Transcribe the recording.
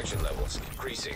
Levels increasing.